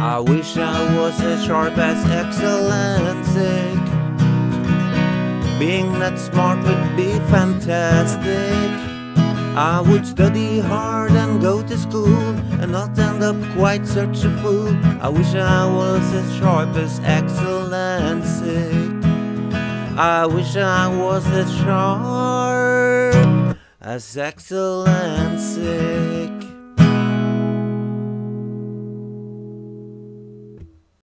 I wish I was as sharp as Exulansic. Being that smart would be fantastic. I would study hard and go to school and not end up quite such a fool. I wish I was as sharp as Exulansic. I wish I was as sharp as Exulansic.